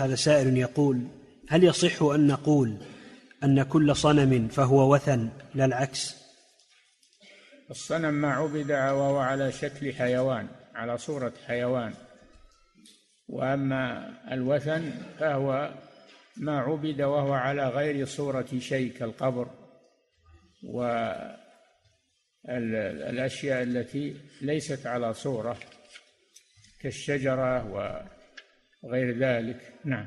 هذا سائل يقول هل يصح أن نقول أن كل صنم فهو وثن لا العكس؟ الصنم ما عبد وهو على شكل حيوان على صورة حيوان. وأما الوثن فهو ما عبد وهو على غير صورة شيء كالقبر. والأشياء التي ليست على صورة كالشجرة وغير ذلك. نعم.